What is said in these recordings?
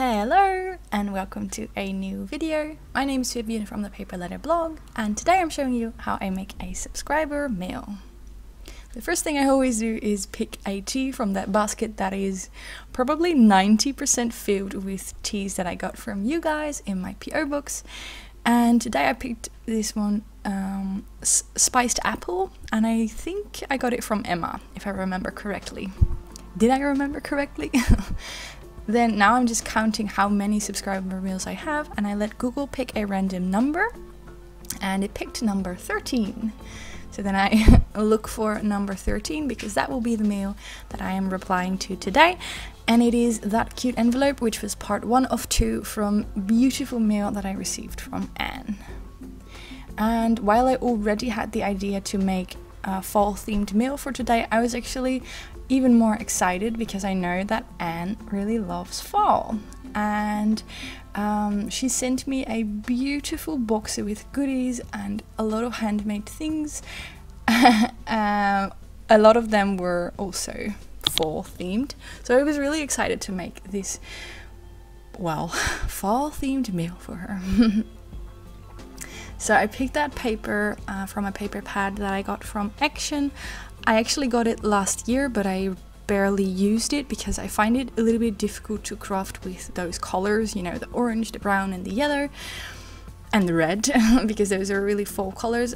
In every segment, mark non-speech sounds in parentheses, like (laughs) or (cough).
Hello and welcome to a new video. My name is Vivian from the Paper Letter blog and today I'm showing you how I make a subscriber mail. The first thing I always do is pick a tea from that basket that is probably 90% filled with teas that I got from you guys in my PO box and today I picked this one um, spiced apple and I think I got it from Emma if I remember correctly. Did I remember correctly? (laughs) Then now I'm just counting how many subscriber meals I have and I let Google pick a random number and it picked number 13. So then I (laughs) look for number 13 because that will be the mail that I am replying to today. And it is that cute envelope, which was part one of two from beautiful mail that I received from Ann. And while I already had the idea to make a fall themed meal for today, I was actually even more excited because I know that Ann really loves fall. And um, she sent me a beautiful box with goodies and a lot of handmade things. (laughs) uh, a lot of them were also fall themed. So I was really excited to make this, well, (laughs) fall themed meal for her. (laughs) so I picked that paper uh, from a paper pad that I got from Action. I actually got it last year, but I barely used it because I find it a little bit difficult to craft with those colors, you know, the orange, the brown, and the yellow, and the red, (laughs) because those are really fall colors.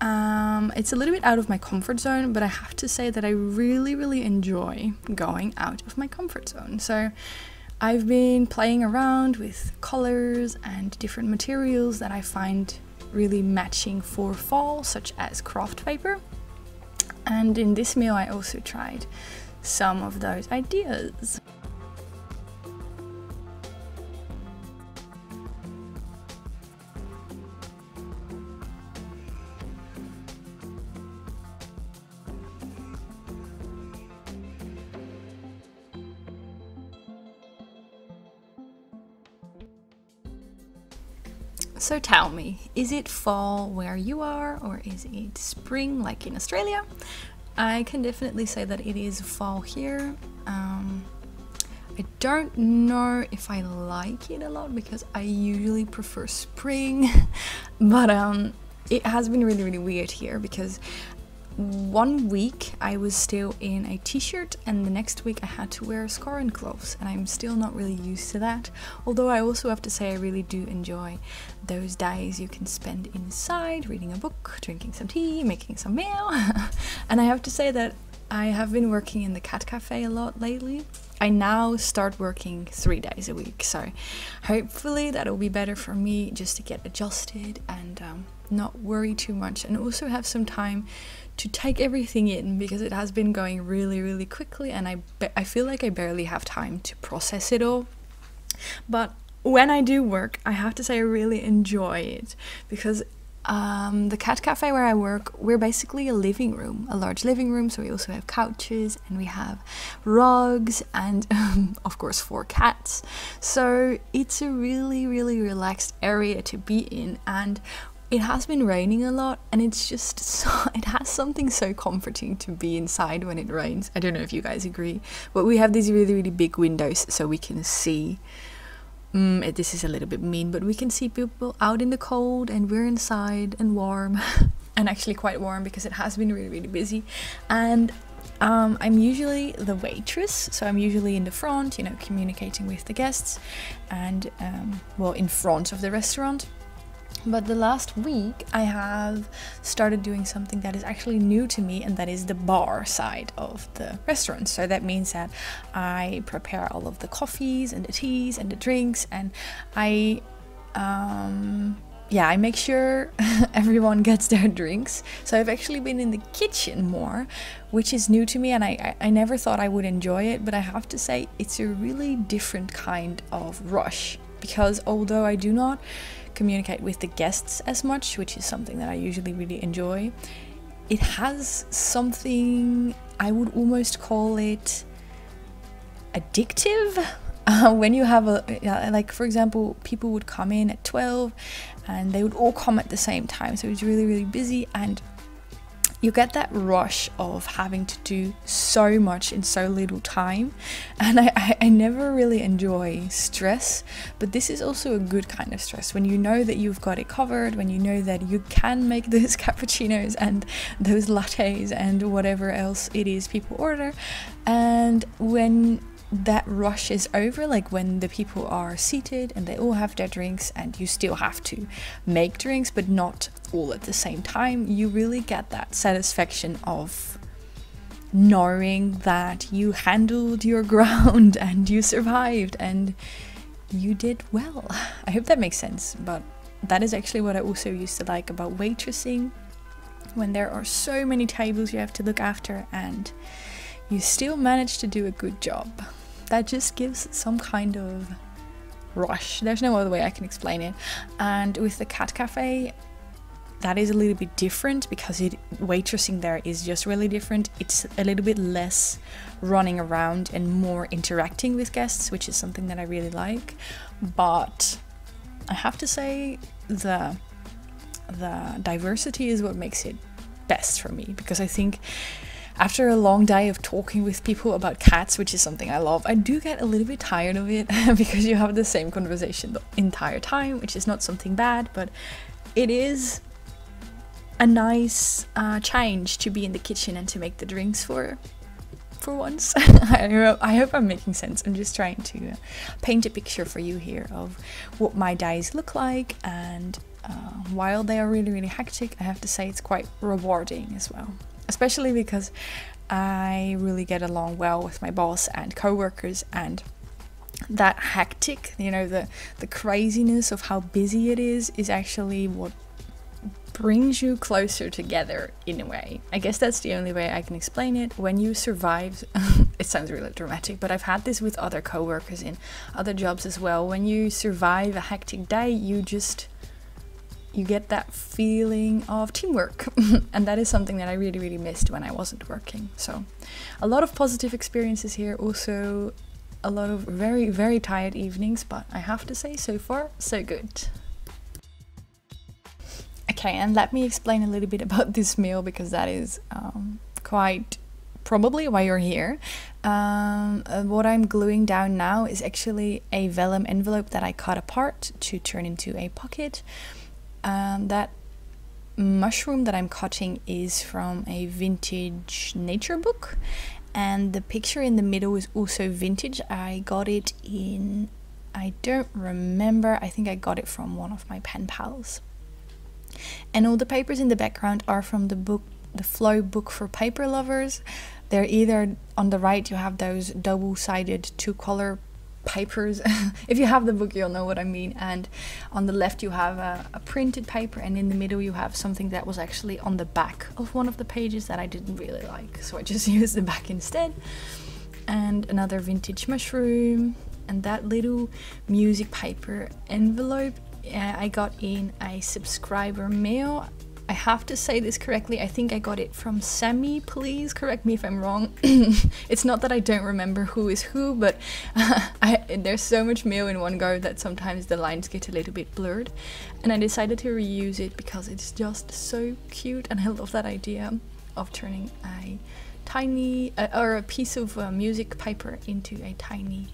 Um, it's a little bit out of my comfort zone, but I have to say that I really, really enjoy going out of my comfort zone. So I've been playing around with colors and different materials that I find really matching for fall, such as craft paper. And in this meal I also tried some of those ideas. So tell me, is it fall where you are or is it spring like in Australia? I can definitely say that it is fall here. Um, I don't know if I like it a lot because I usually prefer spring, (laughs) but um, it has been really, really weird here because one week I was still in a t-shirt and the next week I had to wear a gloves and I'm still not really used to that. Although I also have to say I really do enjoy those days you can spend inside reading a book drinking some tea making some meal (laughs) and I have to say that I have been working in the cat cafe a lot lately. I now start working three days a week so hopefully that'll be better for me just to get adjusted and um, not worry too much and also have some time to take everything in because it has been going really really quickly and I I feel like I barely have time to process it all. But when I do work, I have to say I really enjoy it because um, the cat cafe where I work, we're basically a living room, a large living room. So we also have couches and we have rugs and, um, (laughs) of course, four cats. So it's a really, really relaxed area to be in. And it has been raining a lot and it's just so (laughs) it has something so comforting to be inside when it rains i don't know if you guys agree but we have these really really big windows so we can see mm, this is a little bit mean but we can see people out in the cold and we're inside and warm (laughs) and actually quite warm because it has been really really busy and um, I'm usually the waitress, so I'm usually in the front, you know, communicating with the guests and, um, well, in front of the restaurant. But the last week, I have started doing something that is actually new to me, and that is the bar side of the restaurant. So that means that I prepare all of the coffees and the teas and the drinks, and I, um, yeah, I make sure (laughs) everyone gets their drinks. So I've actually been in the kitchen more, which is new to me, and I, I, I never thought I would enjoy it, but I have to say, it's a really different kind of rush because although I do not communicate with the guests as much, which is something that I usually really enjoy. It has something, I would almost call it addictive. (laughs) Uh, when you have a, like, for example, people would come in at 12 and they would all come at the same time. So it was really, really busy. And you get that rush of having to do so much in so little time. And I, I, I, never really enjoy stress but this is also a good kind of stress. When you know that you've got it covered when you know that you can make (laughs) those cappuccinos and those lattes and whatever else it is people order and when that rush is over, like when the people are seated and they all have their drinks, and you still have to make drinks, but not all at the same time, you really get that satisfaction of knowing that you handled your (laughs) ground and you survived and you did well. I hope that makes sense, but that is actually what I also used to like about waitressing when there are so many tables you have to look after and you still manage to do a good job that just gives some kind of rush. There's no other way I can explain it. And with the cat cafe, that is a little bit different because it waitressing there is just really different. It's a little bit less running around and more interacting with guests, which is something that I really like. But I have to say the the diversity is what makes it best for me because I think after a long day of talking with people about cats, which is something I love, I do get a little bit tired of it (laughs) because you have the same conversation the entire time, which is not something bad, but it is a nice uh, change to be in the kitchen and to make the drinks for for once. (laughs) I, hope, I'm making sense. I'm just trying to uh, paint a picture for you here of what my days look like and uh, while they are really really hectic I have to say it's quite rewarding as well especially because I really get along well with my boss and coworkers and that hectic, you know, the the craziness of how busy it is is actually what brings you closer together in a way. I guess that's the only way I can explain it. When you survive, (laughs) it sounds really dramatic, but I've had this with other coworkers in other jobs as well. When you survive a hectic day, you just you get that feeling of teamwork. (laughs) and that is something that I really, really missed when I wasn't working. So, a lot of positive experiences here. Also, a lot of very, very tired evenings, but I have to say, so far, so good. Okay, and let me explain a little bit (laughs) about this meal because that is um, quite probably why you're here. Um, what I'm gluing down now is actually a vellum envelope that I cut apart to turn into a pocket. Um, that mushroom that I'm cutting is from a vintage nature book, and the picture in the middle is also vintage. I got it in, I don't remember, I think I got it from one of my pen pals. And all the papers in the background are from the book, the Flow book for paper lovers. They're either on the right, you have those double sided two color papers. (laughs) if you have the book, you'll know what I mean. And on the left, you have a, a, printed paper, and in the middle, you have something that was actually on the back of one of the pages that I didn't really like, so I just (laughs) used the back instead. And another vintage mushroom, and that little music paper envelope uh, I got in a subscriber mail. I have to say this correctly. I think I got it from Sammy. Please correct me if I'm wrong. (clears throat) it's not that I don't remember who is who, but uh, (laughs) I, there's so much mail in one go that sometimes the lines get a little bit blurred. And I decided to reuse it because it's just so cute, and I love that idea of turning a tiny uh, or a piece of uh, music paper into a tiny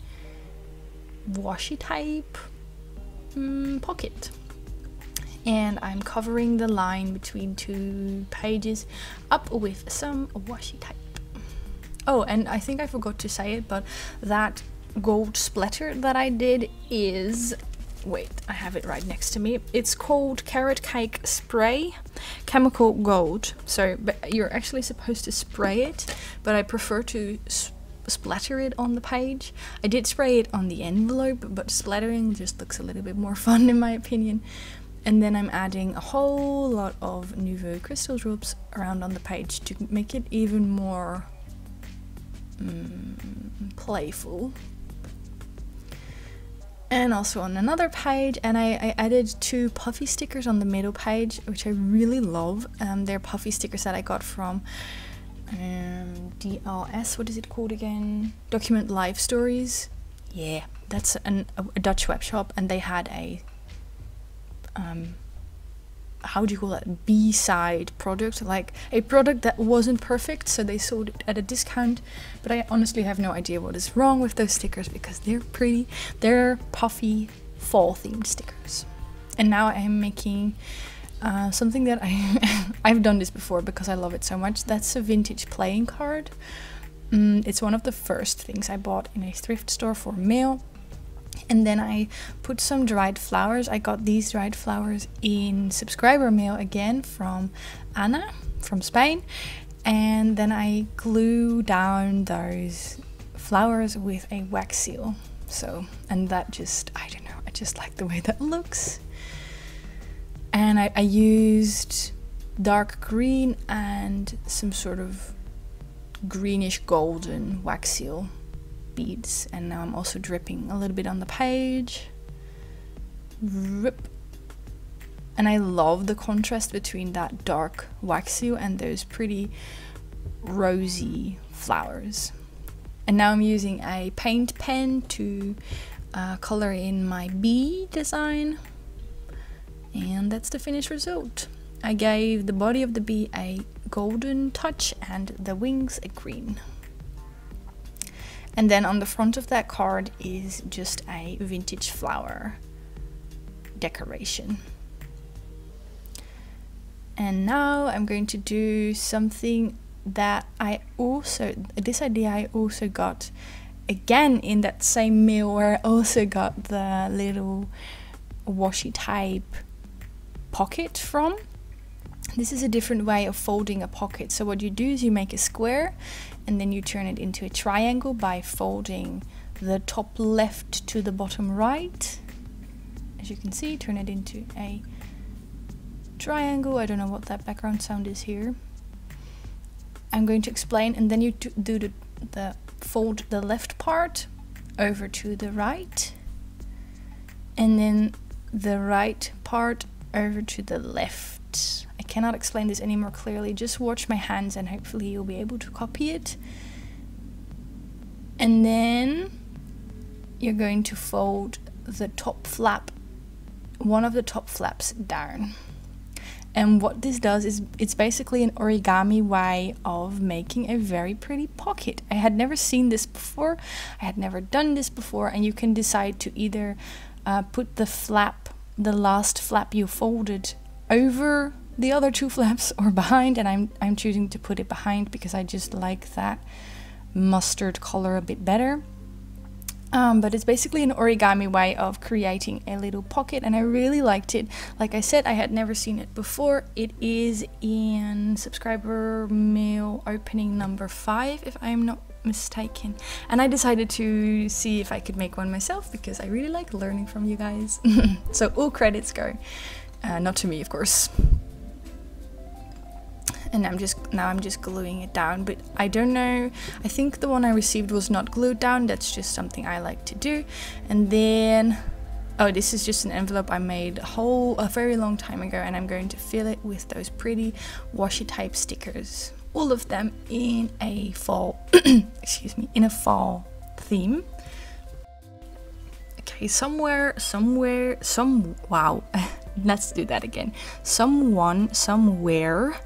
washi tape mm, pocket and I'm covering the line between two pages up with some washi tape. Oh, and I think I forgot to say it, but that gold splatter that I did is wait, I have it right next to me. It's called Carrot Cake Spray Chemical Gold. So you're actually supposed to spray it, but I prefer to splatter it on the page. I did spray it on the envelope, but splattering just looks a little bit more (laughs) fun in my opinion. And then I'm adding a whole lot of Nuvo crystal drops around on the page to make it even more mm, playful. And also on another page, and I, I, added two puffy stickers on the middle page, which I really love. Um, they're puffy stickers that I got from um, DLS, what is it called again? Document Life Stories. Yeah, that's an, a Dutch web shop, and they had a um, how do you call that b-side product like a product that wasn't perfect so they sold it at a discount but i honestly have no idea what is wrong with those stickers because they're pretty they're puffy fall themed stickers and now i'm making uh, something that I (laughs) I've done this before because I love it so much. That's a vintage playing card. Mm, it's one of the first things I bought in a thrift store for mail. And then I put some dried flowers. I got these dried flowers in subscriber mail again from Anna from Spain. And then I glue down those flowers with a wax seal. So, and that just, I don't know, I just like the way that looks. And I, I used dark green and some sort of greenish golden wax seal beads and now I'm also dripping a little bit on the page Rip. and I love the contrast between that dark wax and those pretty rosy flowers and now I'm using a paint pen to uh, color in my bee design and that's the finished result I gave the body of the bee a golden touch and the wings a green. And then on the front of that card is just a vintage flower decoration. And now I'm going to do something that I also, this idea I also got again in that same mail where I also got the little washi tape pocket from. This is a different way of folding a pocket. So what you do is you make a square and then you turn it into a triangle by folding the top left to the bottom right. As you can see, turn it into a triangle. I don't know what that background sound is here. I'm going to explain and then you do the, the fold the left part over to the right and then the right part over to the left cannot explain this any more clearly. Just watch my hands and hopefully you'll be able to copy it. And then you're going to fold the top flap, one of the top flaps down. And what this does is it's basically an origami way of making a very pretty pocket. I had never seen this before. I had never done this before and you can decide to either uh, put the flap, the last flap you folded over the other two (laughs) flaps are behind and I'm, I'm choosing to put it behind because I just like that mustard color a bit better. Um, but it's basically an origami way of creating a little pocket and I really liked it. Like I said, I had never seen it before. It is in subscriber mail opening number five, if I'm not mistaken. And I decided to see if I could make one myself because I really like learning from you guys. (laughs) so all credits go. Uh, not to me, of course and I'm just now I'm just gluing it down but I don't know I think the one I received was not glued down that's just something I like to do. And then oh this is just an envelope I made a whole a very long time ago and I'm going to fill it with those pretty washi tape stickers. All of them in a fall (coughs) excuse me in a fall theme. Okay somewhere somewhere some wow (laughs) let's do that again. Someone somewhere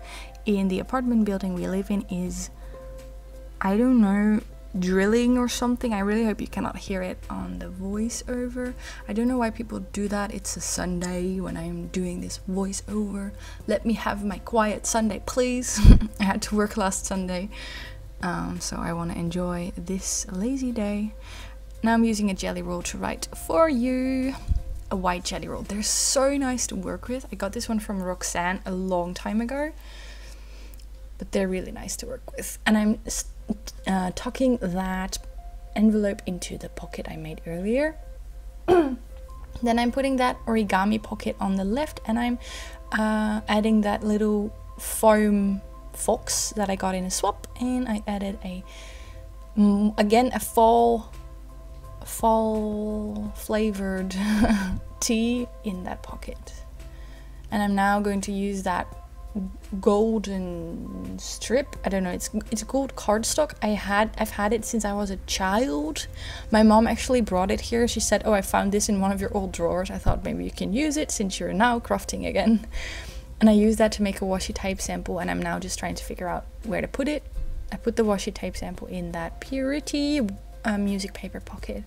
in the apartment building we live in is, I don't know, drilling or something. I really hope you cannot hear it on the voiceover. I don't know why people do that. It's a Sunday when I'm doing this voiceover. Let me have my quiet Sunday, please. (laughs) I had to work last Sunday, um, so I want to enjoy this lazy day. Now I'm using a Gelly Roll to write for you. A white Gelly Roll. They're so nice to work with. I got this one from Roxanne a long time ago but they're really nice to work with. And I'm uh, tucking that envelope into the pocket I made earlier. (clears throat) then I'm putting that origami pocket on the left and I'm uh, adding that little foam fox that I got in a swap and I added a again a fall fall flavored (laughs) tea in that pocket and I'm now going to use that golden strip. I don't know it's it's called cardstock. I had i've had it since i was a child. My mom actually brought it here. She said oh i found this in one of your old drawers. I thought maybe you can use it since you're now crafting again. And I used that to make a washi tape sample and I'm now just trying to figure out where to put it. I put the washi tape sample in that Purity uh, music paper pocket.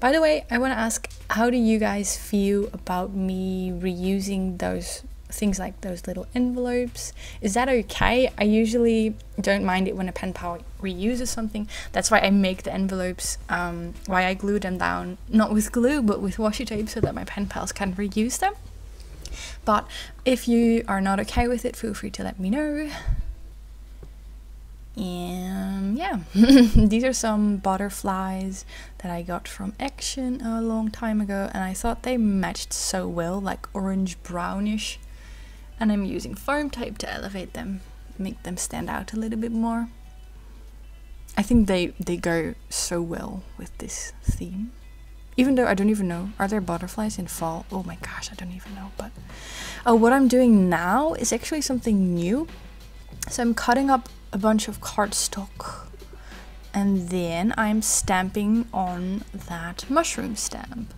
By the way, I want to ask how do you guys feel about me reusing those things like those little envelopes? Is that okay? I usually don't mind it when a pen pal reuses something. That's why I make the envelopes, um, why I glue them down, not with glue, but with washi tape so that my pen pals can reuse them. But if you are not okay with it, feel free to let me know. And yeah, (laughs) these are some butterflies that I got from Action a long time ago, and I thought they matched so well, like orange brownish. And I'm using foam tape to elevate them, make them stand out a little bit more. I think they, they go so well with this theme. Even though I don't even know, are there butterflies in fall? Oh my gosh, I don't even know. But oh, what I'm doing now is actually something new. So I'm cutting up a bunch of cardstock and then I'm stamping on that mushroom stamp.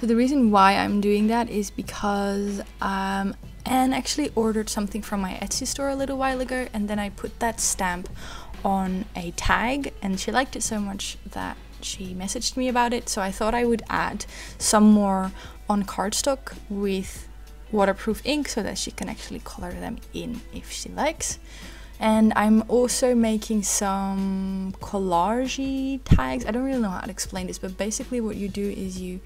So the reason why I'm doing that is because um, Ann actually ordered something from my Etsy store a little while ago and then I put that stamp on a tag and she liked it so much that she messaged me about it so I thought I would add some more on cardstock with waterproof ink so that she can actually color them in if she likes and I'm also making some collage tags. I don't really know how to explain this, but basically what you do is you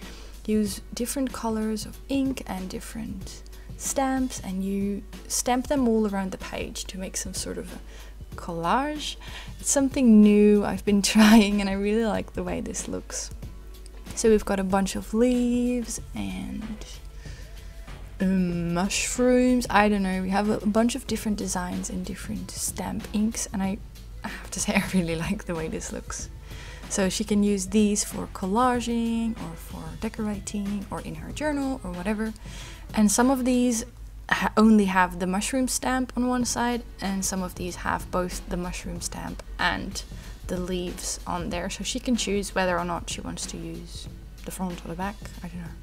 use different colors of ink and different stamps and you stamp them all around the page to make some sort of a collage. It's something new I've been (laughs) trying and I really like the way this looks. So we've got a bunch of leaves and um, mushrooms. I don't know. We have a bunch of different designs in different stamp inks, and I, I have to (laughs) say I really like the way this looks. So she can use these for collaging or for decorating or in her journal or whatever. And some of these ha only have the mushroom stamp on one side, and some of these have both the mushroom stamp and the leaves on there. So she can choose whether or not she wants to use the front or the back. I don't know.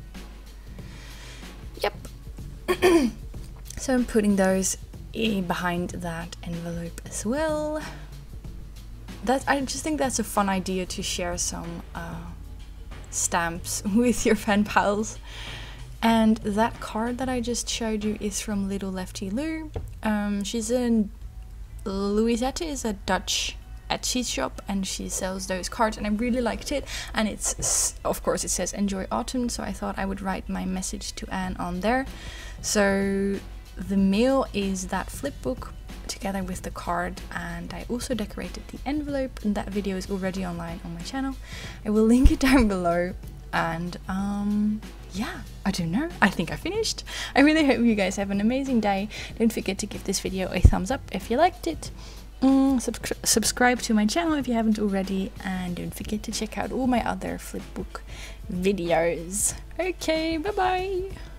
Yep, (coughs) so I'm putting those behind that envelope as well. That I just think that's a fun idea to share some uh, stamps (laughs) with your pen pals. And that card that I just showed you is from Little Lefty Lou. Um, she's in Louisette is a Dutch Etsy shop and she sells those cards and I really liked it. And it's of course it says enjoy autumn so I thought I would write my message to Ann on there. So the mail is that flip book together with the card and I also decorated the envelope. And that video is already online on my channel. I will link it down below and um yeah I don't know. I think I finished. I really hope you guys have an amazing day. Don't forget to give this video a thumbs up if you liked it. Mm, subscribe to my channel if you haven't already. And don't forget to check out all my other flipbook videos. Okay, bye bye!